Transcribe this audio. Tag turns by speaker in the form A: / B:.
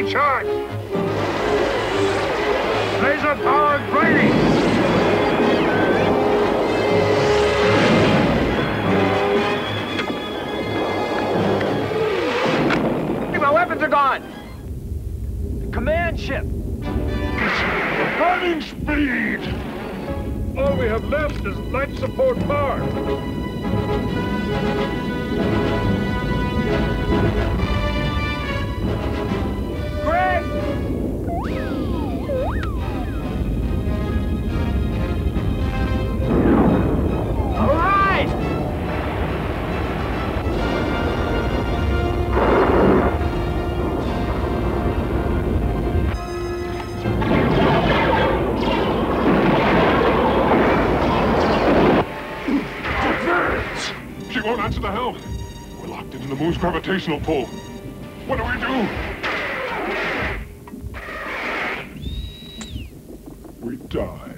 A: Brady charge. Laser powered Brady. My weapons are gone. The command ship.
B: Burning speed.
A: All we have left is life support bar.
B: She won't answer the helm. We're locked into the moon's gravitational pull. What do we do? We die.